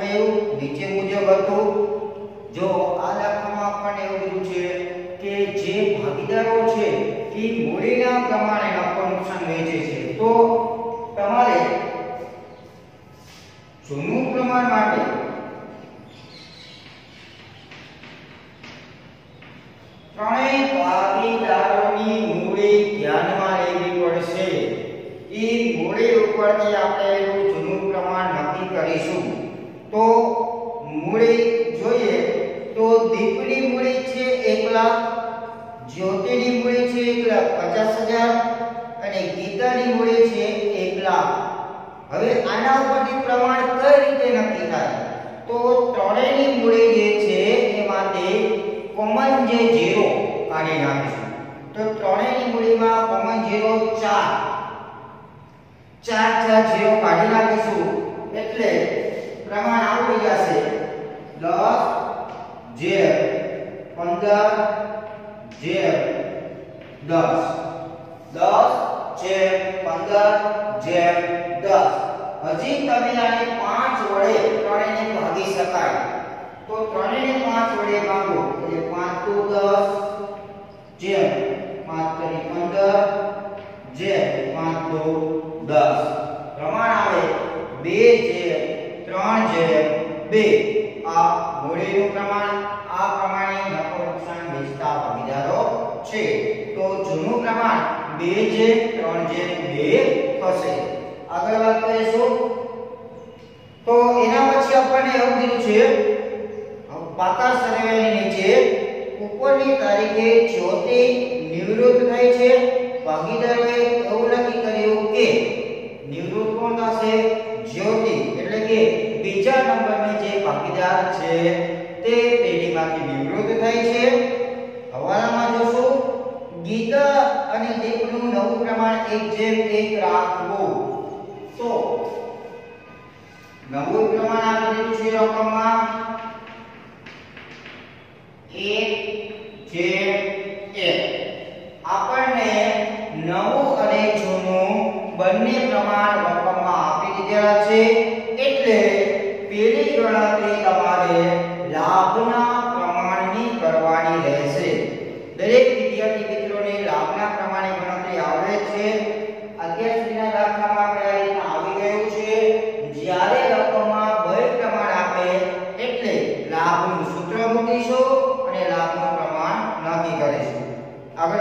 પાકું નીચે મુજબ હતું. જો આ દાખલામાં આપણને એવું કીધું છે કે જે ભાગીદારો છે, એ મૂડીના પ્રમાણે નફો નુકસાન વેચે છે, તો તમારે જૂનું પ્રમાણ માટે ત્રણેય ભાગીદારોની મૂડી ધ્યાનમાં લેવી પડશે. એ મૂડી ઉપરથી આપણે જૂનું પ્રમાણ નક્કી કરીશું. તો મૂડી જોઈએ તો દીપની મૂડી છે એક લાખ જ્યોતિની મૂડી છે એક લાખ પચાસ હજાર અને ગીતાની મૂડી છે એક લાખ હવે આના ઉપરથી પ્રમાણ કઈ રીતે નક્કી થાય? તો ત્રણેયની મૂડી જે છે એમાંથી કોમન જે 0 કાઢી નાખીશું. તો ત્રણેયની મૂડીમાં કોમન 0 4 ચાર ચાર 0 કાઢી નાખીશું એટલે પ્રમાણ આવું જશે. દસ જે 15 જે 10 10 જે 15 જે દસ. હજી તમે આને 5 વડે ત્રણેયને ભાગી શકાય. તો ત્રણેયને પાંચ વડે ભાગો. એટલે 5 તો દસ જેમ 5 તરી 15 જેમ 5 તો દસ. પ્રમાણ આવે 2 જેમ 3 જેમ 2 આ મૂડીનું પ્રમાણ, આ પ્રમાણે નફો નુકસાન વેચતા ભાગીદારો છે. તો જૂનું પ્રમાણ 2 જે 3 જે 2 થશે. આગળ વાત કરીશું. તો એના પછી આપણને એવું કીધું છે પાતા સર્વેની નીચે ઉપરની તારીખે જ્યોતિ નિવૃત્ત થઈ છે. ભાગીદારોએ એવું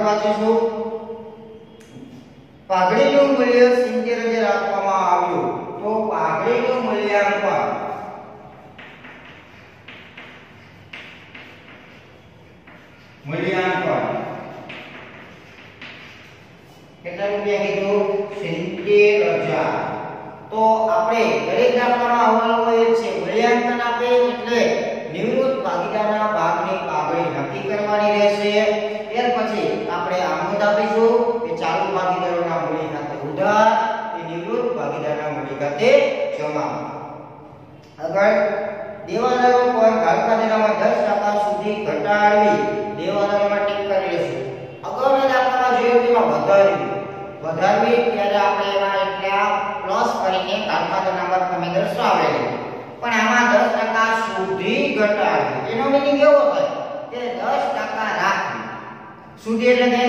આગળ વાંચીશું. પાઘડીનું મૂલ્ય 70000 આપવામાં આવ્યું. તો પાઘડીનું મૂલ્યાંકન મૂલ્યાંકન કેટલા રૂપિયા કીધું? 70000 તો આપણે દરેક દાખલામાં હવાલો હોય છે, મૂલ્યાંકન આપે એટલે નિવૃત્ત ભાગીદારના ભાગની પાઘડી નક્કી કરવાની રહેશે. ત્યાર પછી આપીશું કે ચાલુ ભાગીદારોના મૂડી ખાતે ઉધાર એ નિવૃત્ત ભાગીદારના મૂડી ખાતે જમા આગળ દેવાદારો પર ઘાટકા દેનામાં 10 ટકા સુધી ઘટાડવી દેવાદારોમાં ટીક કરી લેશું. અગાઉના દાખલામાં જોયું તેમાં વધારવી. વધારવી ત્યારે આપણે એમાં એટલે પ્લસ કરીને ઘાટકા નંબર તમે દર્શાવેલી. પણ આમાં 10% સુધી ઘટાડવી. એનો મીનિંગ એવો થાય કે 10% રાખવી. સુધી એટલે કે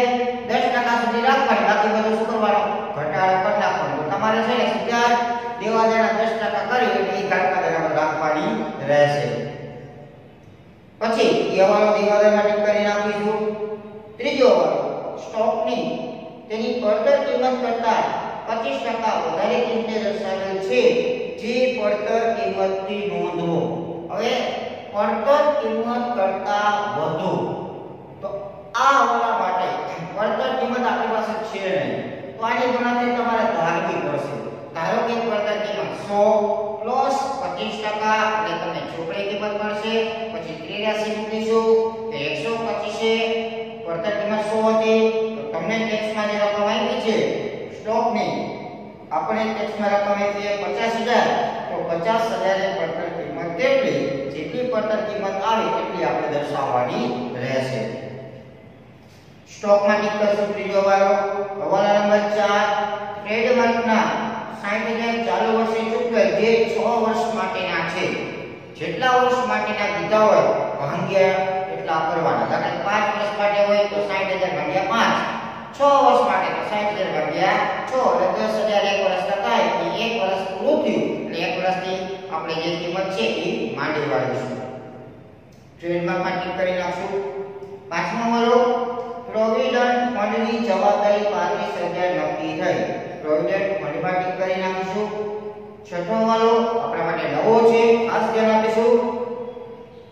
10% સુધી રાખવાની બાકી બધું શું કરવાનું ઘટાડો કરી નાખવાનો તો તમારે છે ને સીધા જ દેવાદારના 10% કરી એટલે એ ઘાટકા નંબર રાખવાની રહેશે એવાનો દેવાદારમાં ટીક કરી નાખીશું. ત્રીજો સ્ટોકની તેની પડતર કિંમત કરતા 25% વધારે કિંમતે દર્શાવેલ છે. જે પડતર કિંમતની નોંધો હવે પડતર કિંમત કરતા વધુ. તો આ હવાલા માટે પડતર કિંમત આપણી પાસે છે નહીં. તો આની ગણતરી તમારે ધારવી પડશે. ધારો કે પડતર કિંમત 100 પ્લસ 25% એટલે તમને ચોપડી કિંમત મળશે, પછી 83 મૂકીશું, તો 125 છે પડતર કિંમત શું હતી? તો તમને ટેક્સમાં જે રકમ આવી છે સ્ટોકની આપણે ટેક્સમાં રકમ આવી છે 50000 તો 50000 એ પડતર કિંમત કેટલી? જેટલી પડતર કિંમત આવે એટલી આપણે દર્શાવવાની રહેશે. સ્ટોકમાં ટિક કરશું, ત્રીજો વારો હવાલા નંબર 4 ટ્રેડમાર્કના 60000 ચાલુ વર્ષે ચૂકવેલ જે 6 વર્ષ માટેના છે. જેટલા વર્ષ માટેના દીધા હોય, ભાંગ્યા એટલા કરવાના. દાખલા 5 વર્ષ માટે હોય તો 60000 ભાગ્યા 5 6 વર્ષ માટે તો 60000 ભાગ્યા 6 એટલે 10000 એક વર્ષ થાય એટલે એક વર્ષ પૂરું થયું. એટલે એક વર્ષની આપણે જે કિંમત છે એ માંડી વાળીશું ટ્રેડમાર્કમાં ટિક કરી નાખશું. પાંચમો વાળો પ્રોવિડન્ટ ફંડની જવાબદારી પાંત્રીસ હજાર નક્કી થઈ. પ્રોવિડન્ટ ફંડમાં ટિક કરી નાખીશું. છઠ્ઠો વાળો આપણા માટે નવો છે, ખાસ ધ્યાન આપીશું.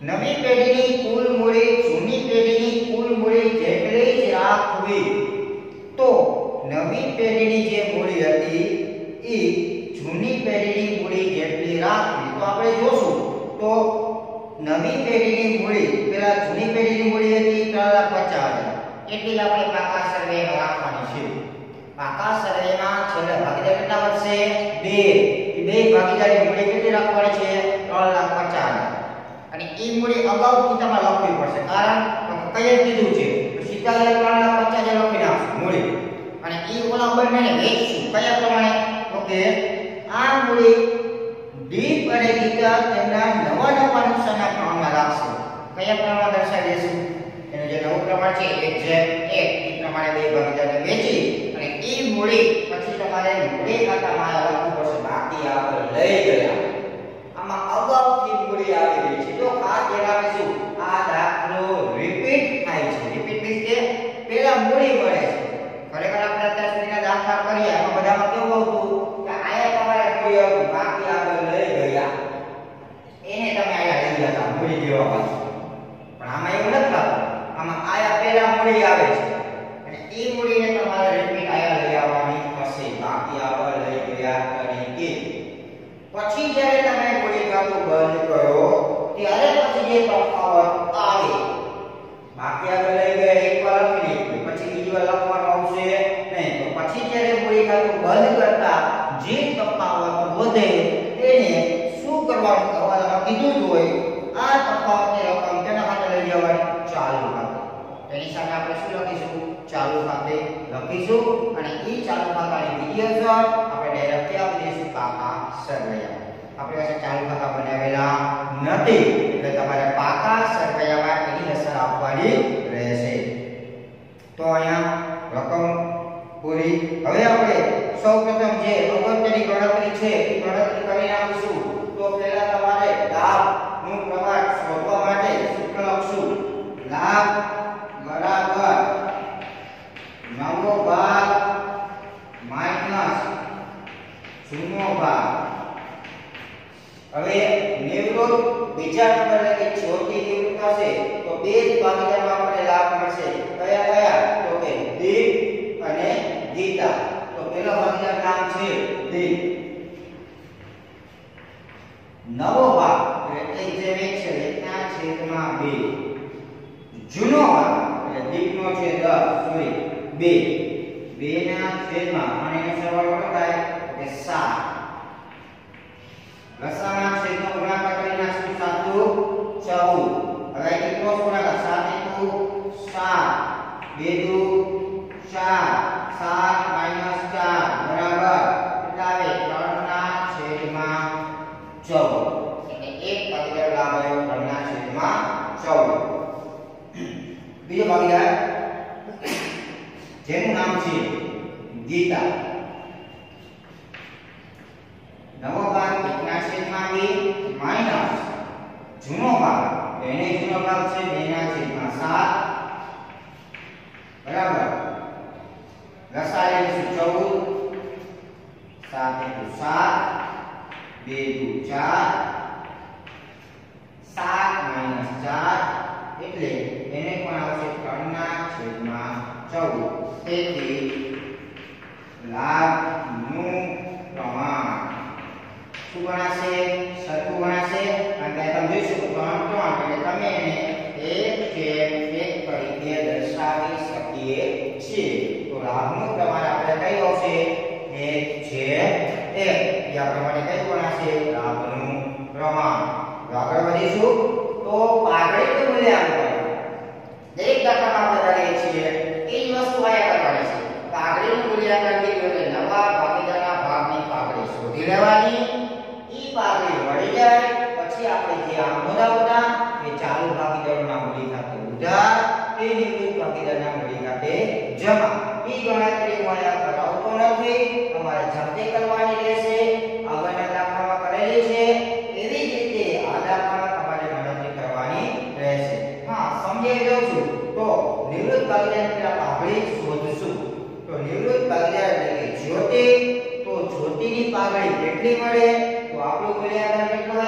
નવી પેઢીની કુલ મૂડી, જૂની પેઢીની કુલ મૂડી જેટલી જ રાખવી તો નવી પેઢીની જે મૂડી હતી, એ જૂની પેઢીની મૂડી જેટલી રાખવી. તો આપણે જોશું, તો નવી પેઢીની મૂડી, પેલા જૂની પેઢીની મૂડી હતી 350000 એટલી આપણે પાકા સર્વે રાખવાની છે. સર્વેમાં છેલ્લે ભાગીદાર કેટલા વધશે બે. એ બે ભાગીદારી મૂડી કેટલી રાખવાની છે? 350000 અને એ મૂડી અગાઉ તમારે લખવી પડશે. કારણ કે કઈ કીધું છે? તો સીધા એ 350000 લખી નાખશું મૂડી. અને એ ઓલા બંનેને વેચશું કયા પ્રમાણે? તો કે આ મૂડી દીપ અને ગીતા તેમના નવા નવા નુકસાનના પ્રમાણમાં રાખશે. કયા પ્રમાણમાં દર્શાવી દેશું એનું જે નવું પ્રમાણ છે એક જે એક પ્રમાણે બે ભાગીદારને વેચી એ મૂડી, પછી તમારે મૂડી ખાતામાં રાખવું પડશે, બાકી આપણે લઈ ગયા. આમાં અગાઉથી મૂડી આવી ગઈ છે. તો આ કહેવાય આ દાખલો રિપીટ થાય છે. રિપીટ મીન્સ કે પેલા મૂડી મળે છે. ખરેખર આપણે અત્યાર સુધીના દાખલા કર્યા, એમાં બધામાં કેવું હતું કે આયા તમારે કોઈ હતું બાકી આપણે લઈ ગયા એને તમે આયા લઈ ગયા હતા મૂડી દેવા પાછું પણ આમાં એવું નથી થતું આમાં આયા પહેલા મૂડી આવે છે અને એ મૂડીને તમારે રિપીટ આયા લઈ આવવાની થશે બાકી આપણે લઈ ગયા તરીકે પછી જ્યારે તમે મૂડી ખાતું બંધ કરો ત્યારે પછી જે તફાવત આવે બાકી આપણે લઈ ગયા એક વાર લખી લીધું પછી બીજી વાર લખવાનું આવશે નહીં તો પછી જ્યારે મૂડી ખાતું બંધ કરતા જે તફાવત વધે તેને શું કરવાનું હવાલામાં કીધું જ હોય આ તફાવતની રકમ તેના ખાતે લઈ જવાની ચાલુ ખાતે તેની સામે આપણે શું લખીશું ચાલુ ખાતે લખીશું અને એ ચાલુ ખાતાની બીજી અસર આપણે ડાયરેક્ટ આપી દઈશું પાકા સરવૈયા આપણી પાસે ચાલુ ખાતા બનાવેલા નથી એટલે તમારે પાકા સરવૈયામાં એની અસર આપવાની રહેશે તો અહીંયા રકમ પૂરી. હવે આપણે સૌપ્રથમ જે અગત્યની ગણતરી છે, એ ગણતરી કરી નાખીશું. તો પહેલા તમારે લાભનું પ્રમાણ શોધવા માટે સૂત્ર લખશું. લાભ બરાબર નવો ભાગ માઇનસ જૂનો ભાગ. હવે નિવૃત્ત બીજા નંબરે કે ચોથી નિવૃત્ત હશે તો બે જ ભાગીદારમાં આપણે લાભ મળશે. કયા કયા? તો કે દીપ ડેટા તો પહેલો ભાગનું નામ છે દે નવો ભાગ, એટલે જે છે એકના છેદમાં 2 જૂનો ભાગ, એટલે દીકનો છે 10 સોરી 2 2 ના છેદમાં અને એનો સરવાળો કેટલો થાય કે 7 લસાના છેદનો ગુણાકાર કરીને શું સાતું 14 હવે કેટલો ગુણાકાર 7 7 2 2 ચાર, સાત માઇનસ ચાર, બરાબર? કેટલા આવે ત્રણ ના છેદમાં ચૌદ. એટલે એક પગલે લાભ આવ્યો ત્રણ ના છેદમાં ચૌદ. બીજો ભાગીદાર જેનું નામ છે ગીતા. નવો ભાગ એકના છેદમાં બે માઇનસ જૂનો ભાગ. એને જૂનો ભાગ છે, બેના છેદમાં સાત. બરાબર? લસા લઈશું ચૌદ સાત એકુ સાત બે દુ ચાર સાત માઇનસ ચાર એટલે એને પણ આવશે ત્રણ ચૌદ. તેથી લાભનું પ્રમાણ શું ગણાશે? સરખું ગણાશે. અને તમે જોઈ શકો, ત્રણ ત્રણ, એટલે તમે એને એક જેમ એક તરીકે દર્શાવી શકીએ છીએ તો લાભનું પ્રમાણ આપણે કયું આવશે એક જેમ એક એ આ પ્રમાણે કયું ગણાશે લાભનું પ્રમાણ તો આગળ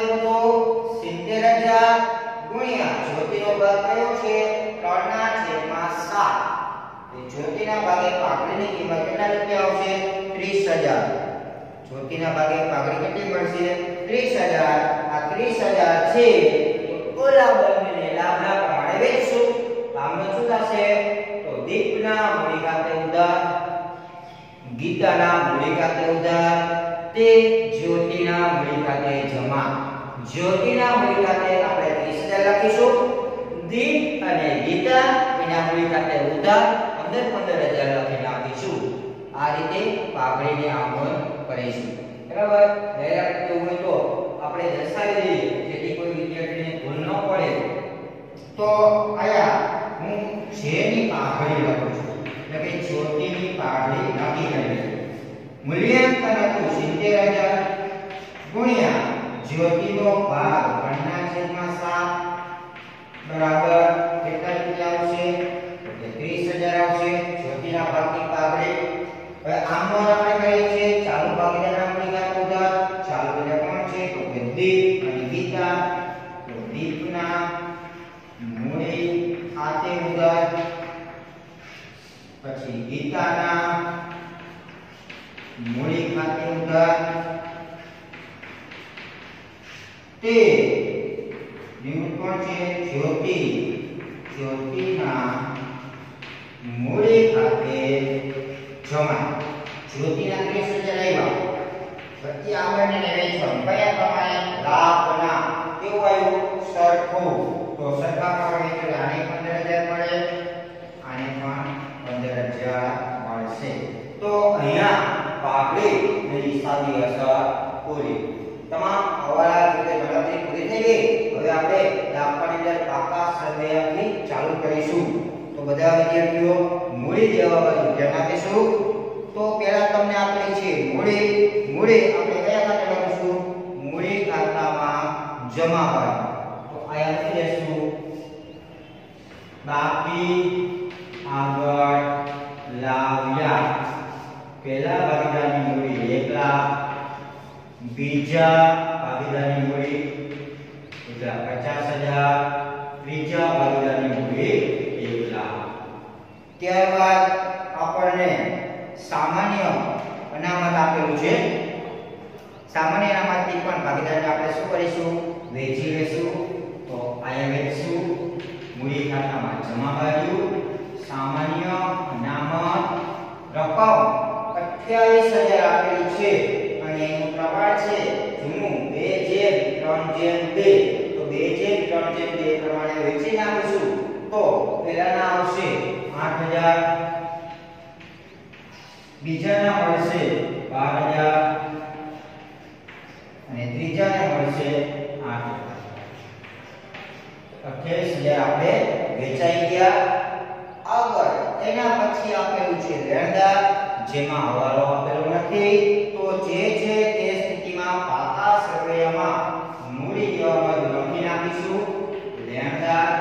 આવ્યું તો 70000 ગુણ્યા જ્યોતિનો ભાગ કયો છે? 3 ના છેદમાં 7 તો જ્યોતિના ભાગે પાઘડીની કિંમત કેટલા રૂપિયા આવશે? 30000 જ્યોતિના ભાગે પાઘડી કેટલી મળશે? 30000 આ 30000 છે. તો ઓલા બંનેને લાભના પ્રમાણે વેચશું લાભનો શું થશે? તો દીપના મૂડી ખાતે ઉધાર ગીતાના મૂડી ખાતે ઉધાર તે જ્યોતિના મૂડી ખાતે જમા. જ્યોતિના ખાતે આપણે 30000 લખીશું દીપ અને ગીતા એના મૂડી ખાતે ઉધાર 15 15000 લખી નાખીશું આ રીતે પાઘડીની આમોદ કરીશું. બરાબર? ડાયરેક્ટ કેવું હોય તો આપણે દર્શાવી દઈએ જેથી કોઈ વિદ્યાર્થીને ભૂલ ન પડે. તો આયા, હું જેની પાઘડી લખું છું? એટલે કે જ્યોતિની પાઘડી લખી કરી મૂલ્યાંકન હતું 70000 ગુણ્યા જ્યોતિનો ભાગ 3 ના છેદમાં 7 બરાબર કેટલા રૂપિયા આવશે? કે 30000 આવશે. જ્યોતિના ભાગની પાઘડી હવે આમાં આપણે કહીએ છીએ, ચાલુ ભાગીદારના મૂલ્યાંકન ઉધાર, ચાલુ એટલે કોણ છે? તો કે દીપ અને ગીતા. તો દીપના મૂડી આતે ઉધાર, પછી ગીતાના મૂડી ખાતે ઉધાર તે નિવૃત્ત કોણ છે જ્યોતિ. જ્યોતિના મૂળે ખાતે જમા. જ્યોતિના 30000 આવ્યા પછી આગળને વેચવાનું કયા પ્રમાણે? લાભના કેવું આવ્યું? સરખું. તો સરખા પ્રમાણે એટલે આને 15000 મળે. આને પણ પંદર હજાર મળશે. તો અહીંયા પાઘડી સાદી અસર પૂરી. તમામ હવાલા રીતે ગણતરી પૂરી થઈ ગઈ. હવે આપણે દાખલાની અંદર પાકા સર્વેથી ચાલુ કરીશું. તો બધા વિદ્યાર્થીઓ મૂળી જેવા બાજુ ધ્યાન આપીશું તો પહેલા તમને આપણે છે મૂળી મૂળી આપણે કયા ખાતે લખીશું મૂડી ખાતામાં જમા હોય તો અહીંયા લખી દેશું બાકી આગળ લાવ્યા. પહેલા ભાગીદારની મૂડી 1 લાખ બીજા ભાગીદારની મૂડી એટલે 50000 ત્રીજા ભાગીદારની મૂડી એક લાખ. ત્યારબાદ આપણને સામાન્ય અનામત આપેલું છે. સામાન્ય અનામતથી પણ ભાગીદારને આપણે શું કરીશું? વેચી લેશું. તો અહીંયા વેચશું મૂડી ખાતામાં જમા કર્યું. સામાન્ય અનામત રકમ 28000 આપેલી છે અને એનું પ્રમાણ છે જૂનું 2 જેમ 3 જેમ 2 તો 2 જેમ 3 જેમ 2 પ્રમાણે વેચી નાખીશું તો પહેલાના આવશે 8000 બીજાના મળશે 12000 અને ત્રીજાને મળશે 8000 28000 આપણે વેચાઈ ગયા આગળ એના પછી આપેલું છે લેણદાર જેમાં હવાલો આપેલો નથી, તો જે છે તે સ્થિતિમાં પાકા સર્વેમાં મૂડી દેવામાં લખી નાખીશું. લેણદાર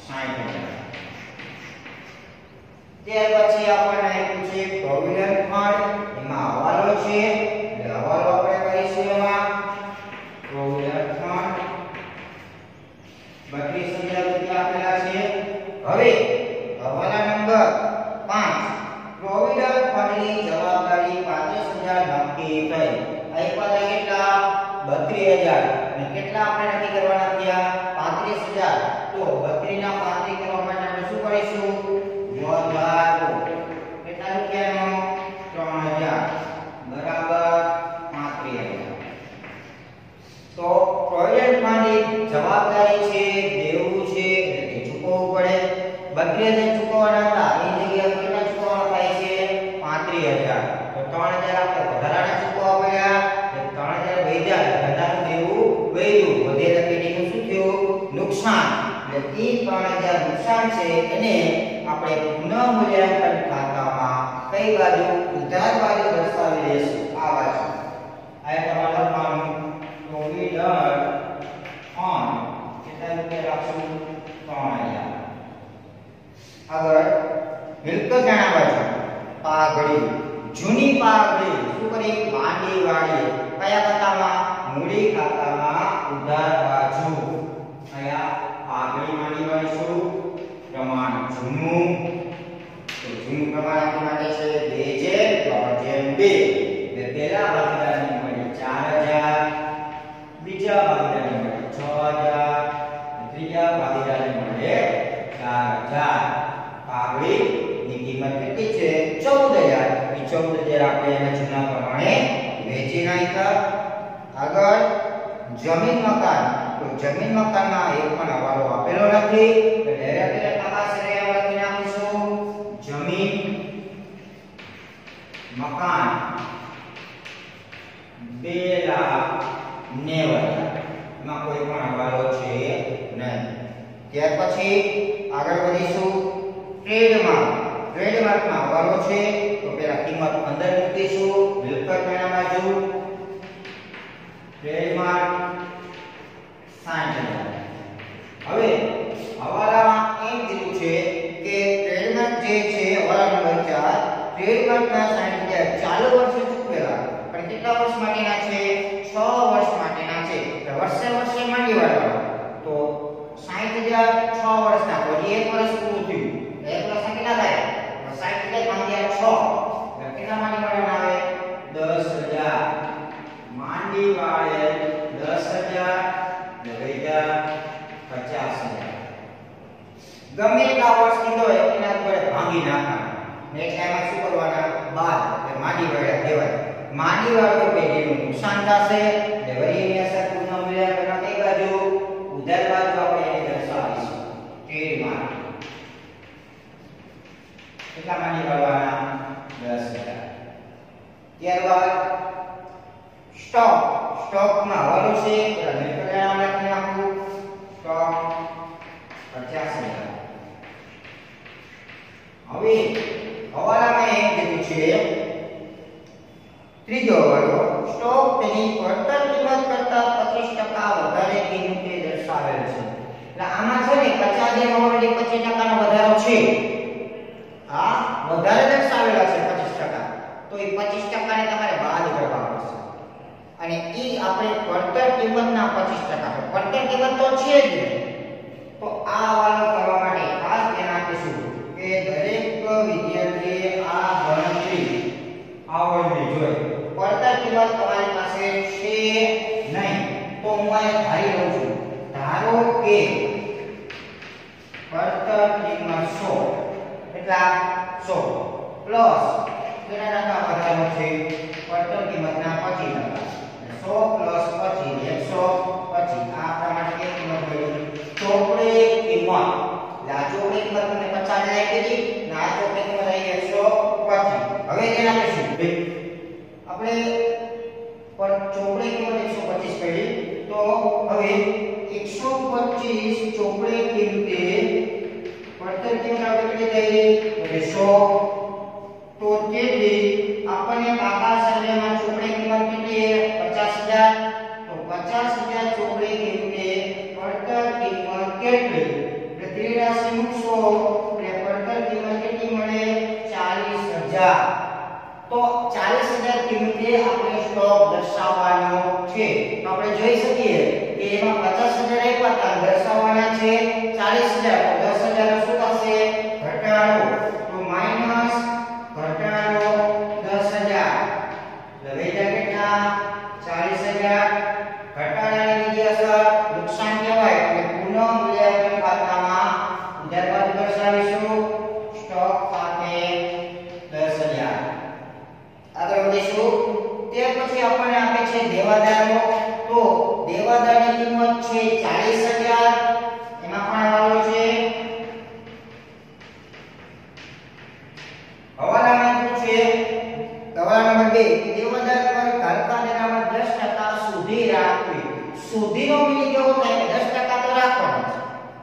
60000 ત્યાર પછી આપણને પૂછે પ્રોવિડન્ટ ફંડ એમાં હવાલો છે, એટલે હવાલો આપણે કરીશું એમાં. પ્રોવિડન્ટ ફંડ 32000 રૂપિયા આપેલા છે. હવે હવાલા નંબર હજાર અને કેટલા આપણે નક્કી કરવાના થયા પાંત્રીસ હજાર તો બત્રીસ ના પાંત્રીસ કરવા માટે આપણે શું કરીશું વધારો કેટલા રૂપિયાનો ત્રણ હજાર બરાબર પાંત્રીસ હજાર તો પ્રોવિડન્ટ ફંડની જવાબદારી છે દેવું છે એટલે કે ચૂકવવું પડે બત્રીસ હજાર ચૂકવવાના હતા એ જગ્યાએ કેટલા ચૂકવવાના થાય છે પાંત્રીસ હજાર તો ત્રણ હજાર આપણે વધારાના ચૂકવવા પડ્યા એટલે ત્રણ હજાર વધ્યા એટલે બધાનું દેવું વધ્યું વધેલા પેઢીનું શું થયું નુકસાન એટલે એ ત્રણ હજાર નુકસાન છે એને આપણે પુનઃ મૂલ્યાંકન ખાતામાં કઈ બાજુ ઉધાર બાજુ દર્શાવી દઈશું આ બાજુ આ તમારે લખવાનું પ્રોવિડન્ટ ફંડ કેટલા રૂપિયા રાખશું ત્રણ હજાર આગળ મિલકત જણાવવા છે પાઘડી જૂની પાઘડી શું કરી માંડી વાળી કયા ખાતામાં? મૂડી ખાતામાં ઉધાર બાજુ કયા પાઘડી માંડી વાળી શું પ્રમાણ જૂનું. આગળ જમીન મકાન. તો જમીન મકાનમાં એક પણ હવાલો આપેલો નથી. ડાયરેક્ટ તપાસ રહ્યા લખી જમીન મકાન. બે લાખ નેવું માં કોઈ પણ હવાલો છે નહીં. ત્યાર પછી આગળ વધીશું. ટ્રેડમાર્ક. ટ્રેડમાર્કમાં હવાલો છે. તો પેલા કિંમત અંદર મૂકીશું. મિલકત મેળા બાજુ. ટ્રેડમાર્ક 60000 હવે હવાલામાં એમ કીધું છે કે ટ્રેડમાર્ક જે છે, હવાલા નંબર 4 ટ્રેડમાર્કના 60000 ચાલુ વર્ષે ચૂકવેલા પણ કેટલા વર્ષ માટેના છે? 6 વર્ષ માટેના છે. વર્ષે વર્ષે માંડી વાળવા. તો 60000 6 વર્ષના તો હજી એક વર્ષ પૂરું થયું એક વર્ષ કેટલા થાય 60000 ભાગ્યા 6 એટલે કેટલા માંડી વાળવાના આવે 10000 માંડી વાળે 10000 એટલે થઈ ગયા 50000 ગમે એટલા વર્ષ કીધો એના જોડે ભાંગી નાખવાના. નેક્સ્ટ ટાઈમ શું કરવાના? બાદ એટલે માંડી વાળા કહેવાય. માંડી વાળો પેઢીનું નુકસાન થશે એટલે વરીની અસર પૂર્ણ મૂલ્યાંકન કઈ બાજુ? ઉધાર બાજુ આપણે એને દર્શાવીશું. ટ્રેડમાર્ક કેટલા માંડી વાળવાના? 10000 ત્યારબાદ સ્ટોક સ્ટોકમાં હવાલો છે અને નામ લખી નાખવું સ્ટોક 50000 હવે હવાલામાં એમ કીધું છે ત્રીજો હવાલો સ્ટોક તેની પડતર કિંમત કરતા 25% વધારે કિંમતે દર્શાવેલ છે એટલે આમાં છે ને 50 જે ઓલરેડી 25% નો વધારો છે આ વધારે દર્શાવેલા છે 25% તો એ 25% ને તમારે બાદ કરવા પડશે અને એ આપણે પડતર કિંમતના 25% પડતર કિંમત તો છે જ તો આ હવાલો કરવા માટે ખાસ ધ્યાન આપીશું કે દરેક વિદ્યાર્થીએ આ ગણતરી આવડવી જોઈએ પડતર કિંમત તમારી પાસે છે નહીં. તો હું આ ધારી લઉં છું. ધારો કે પડતર કિંમત 100 એટલા 100 પ્લસ કેટલા ટકા વધારો છે? પડતર કિંમતના 25 ટકા 100 પ્લસ 25 125 આ પ્રમાણે કેટલી કિંમત મળી ચોપડે કિંમત એટલે આ ચોપડે કિંમત તમને 50 હજાર કીધી ને આ ચોપડે કિંમત આવી 125 હવે આપણે પણ ચોપડી કિંમત 125 કરી તો હવે 125 ચોપડે કિંમતે પડતર કિંમત આપણે કેટલી થઈ એટલે 100 તો તેથી આપણને આકાશ સર્વેમાં ત્રિરાશી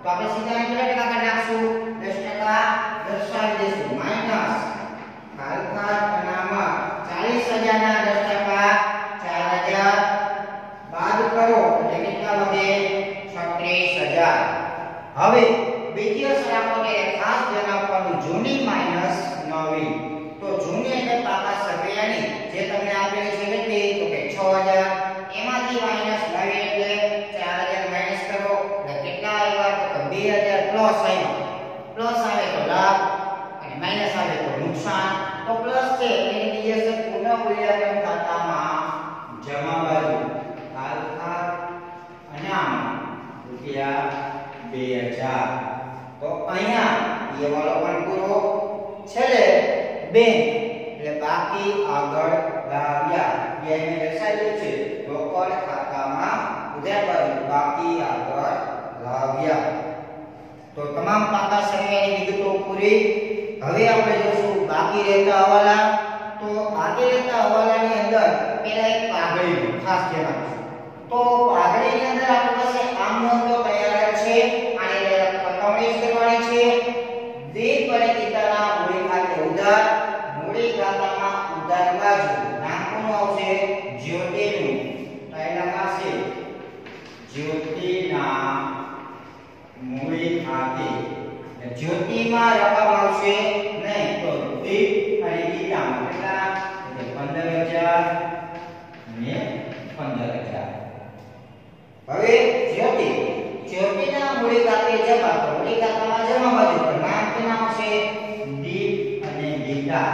Pakai 个 બાકી આગળ લાવ્યા તો તમામ પાકા સંખ્યાની વિગતો પૂરી હવે આપણે જોશું બાકી રહેતા હવાલા તો બાકી રહેતા હવાલાની અંદર પેલા એક પાઘડી ખાસ ધ્યાન આપજો તો પાઘડીની અંદર આપણી પાસે આમ નોંધો તૈયાર જ છે આને કટવણી કરવાની છે દીપ અને પિતાના મૂડી ખાતે ઉધાર મૂડી ખાતામાં ઉધાર બાજુ નામ કોનું આવશે જ્યોતિનું તો એના પાસે જ્યોતિના મૂડી ખાતે એટલે જ્યોતિમાં રકમ આવશે નહીં તો દીપ અને ગીતામાં કેટલા એટલે પંદર હજાર અને પંદર હજાર હવે જ્યોતિ જ્યોતિના મૂડી ખાતે જમા તો મૂડી ખાતામાં જમા બાજુ પર નામ કેના આવશે દીપ અને ગીતા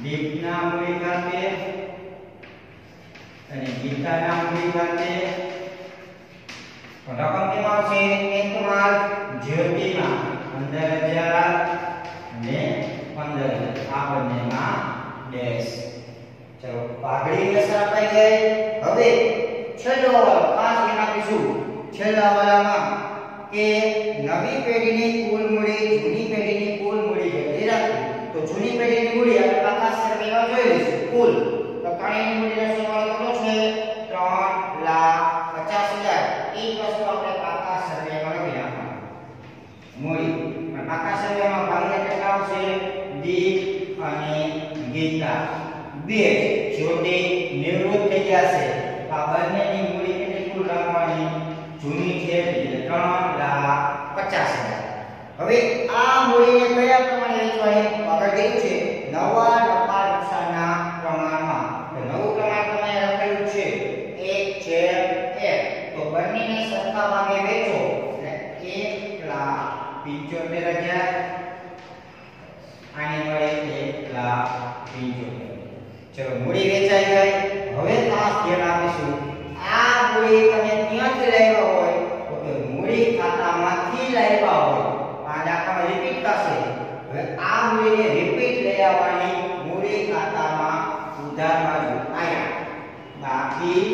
દીપના મૂડી ખાતે અને ગીતાના મૂડી ખાતે રકમ કેમ આવશે એક માલ જ્યોતિમાં પંદર હજાર અને પંદર આ બંનેમાં ડેશ ચલો પાઘડી હવે છેલ્લો વાળો પાંચ ધ્યાન આપીશું છેલ્લા વાળામાં કે નવી પેઢીની કુલ મૂડી જૂની પેઢીની કુલ મૂડી જેટલી રાખવી તો જૂની પેઢીની મૂડી આપણે પાકા સર્વેમાં જોઈ લઈશું કુલ ત્રણ લાખ પચાસ હજાર. એ વસ્તુ આપણે પાકા સર્વેમાં નાખવાનું મૂડી પણ પાકા સર્વેમાં ભાગીદાર કેટલા આવશે? દીપ અને ગીતા. બે. જ્યોતિ નિવૃત્ત થઈ ગયા છે આ બંનેની મૂડી કેટલી કુલ રાખવાની? જૂની છે હવે આ મૂડીને કયા પ્રમાણે વેચવાની આગળ કીધું છે નવા નફા નુકસાનના પ્રમાણમાં તો નવું પ્રમાણ તમે લખેલું છે એક છે એક તો બંનેને સરખા ભાગે વેચો એટલે એક લાખ પંચોતેર હજાર આને મળે એક લાખ પંચોતેર ચલો મૂડી વેચાઈ ગઈ હવે ખાસ ધ્યાન આપીશું આ મૂડી તમે ક્યાંથી લાવ્યા હોય તો કે મૂડી ખાતામાંથી લાવ્યા હોય આ દાખલામાં રિપીટ થશે હવે આ મૂડીને રિપીટ લઈ આવવાની મૂડી ખાતામાં ઉધાર બાજુ આયા બાકી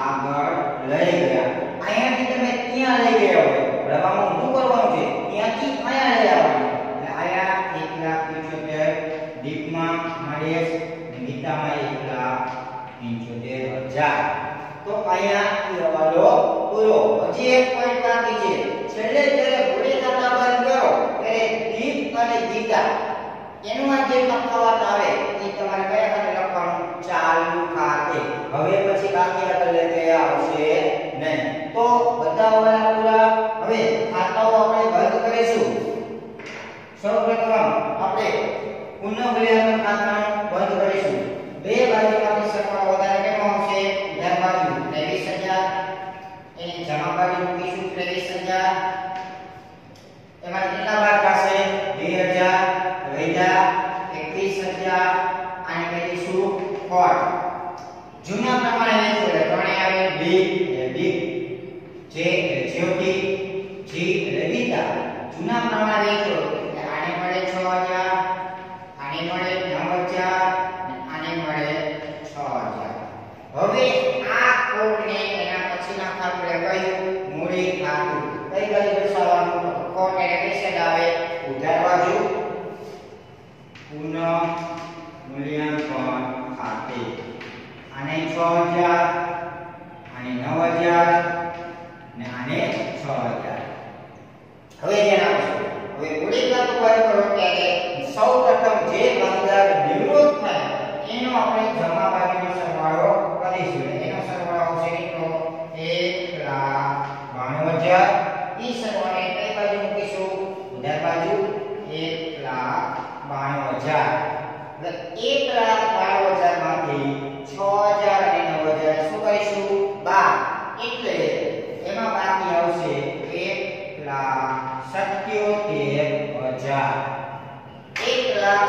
આગળ લઈ ગયા અહીંયાથી તમે ત્યાં લઈ ગયા હોય રવામાં ઊંધું કરવાનું છે ત્યાંથી અહીંયા લઈ આવવાનું એટલે આયા એક લાખ પંચોતેર દીપમાં મળે ગીતામાં એક લાખ પંચોતેર હજાર તો અહીંયા એ હવાલો પૂરો હજી એક પોઈન્ટ બાકી છે છેલ્લે જ્યારે મૂડી ખાતા બંધ કરો ત્યારે દીપ અને થીટા એનું આ જે તફાવત આવે, એ તમારે કયા ખાતે લખવાનું? ચાલુ ખાતે. હવે પછી બાકી આગળ ગયા આવશે નહીં. તો બધા વાળા પૂરા, હવે ખાતાઓ આપણે બંધ કરીશું. સૌપ્રથમ આપણે પુનઃ મૂલ્યાંકન ખાતાનું બંધ કરીશું. બે બાજુમાંથી સરવાળો વધારે કેમ આવશે ઉધાર બાજુ 23000 એની જમા બાજુ મૂકીશું 23000 એમાં કેટલા વાર થશે 2000 વૈધા 21000 આને કહીશું ખોટ જૂના પ્રમાણે એટલે ત્રણે આવે એટલે બી જે જ્યોતિ જી રવિતા. જૂના પ્રમાણે વેચો એટલે આને મળે 6000 આને મળે 9000 અને આને મળે 6000 હવે આ કોડને એના પછીના ખાતું કહ્યું મૂડી ખાતું કઈ કઈ દર્શાવવાનું? કોડ એટલે કઈ આવે ઉધાર બાજુ પુનઃ મૂલ્યાંકન. આને 6000 આને 9000 ને આને 6000 હવે ધ્યાન હવે મૂડી ખાતું કરો ત્યારે સૌપ્રથમ જે ભાગીદાર નિવૃત્ત થાય એનો આપણે જમા બાજુનો સરવાળો કરીશું એટલે એનો સરવાળો આવશે કેટલો 1 લાખ 92000 ઈ સરવાળે કઈ બાજુ મૂકીશું ઉધાર બાજુ 1 લાખ 92000 એટલે 1 લાખ 92000 માંથી 6000 અને 9000 શું કરીશું બાદ એટલે એમાં બાકી આવશે 1 લાખ 77000 એક લાખ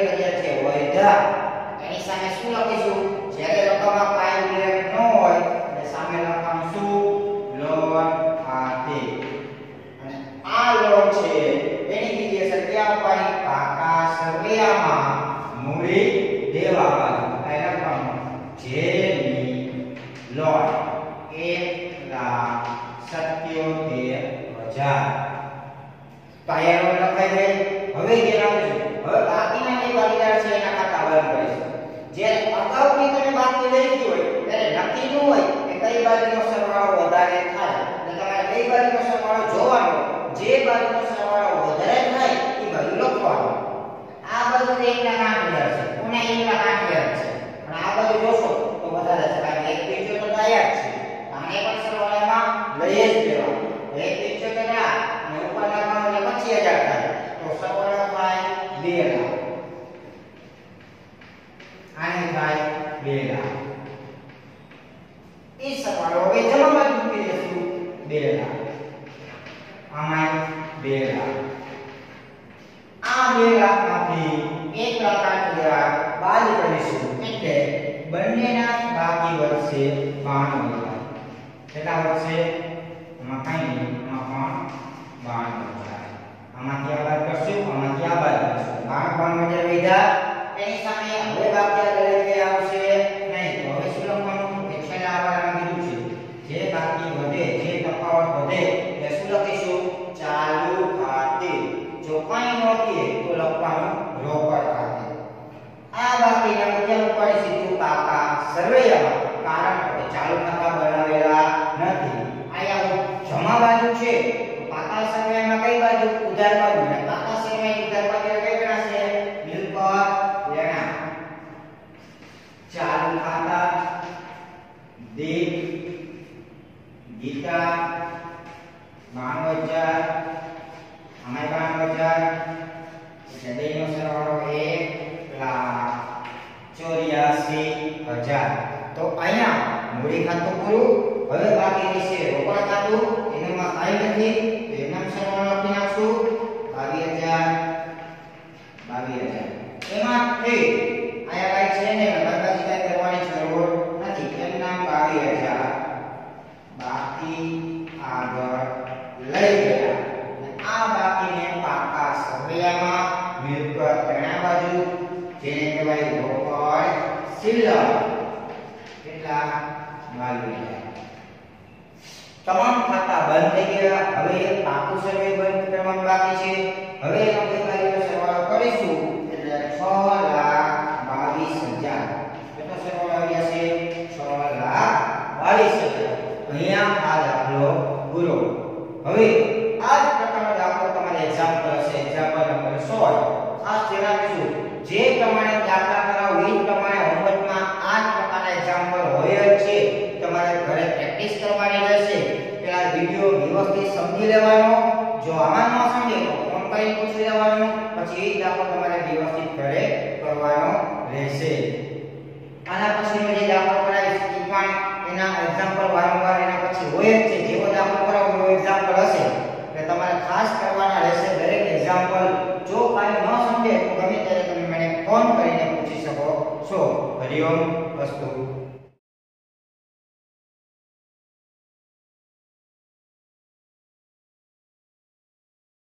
સત્યોતેર હજાર છે વૈધા એની સામે શું લખીશું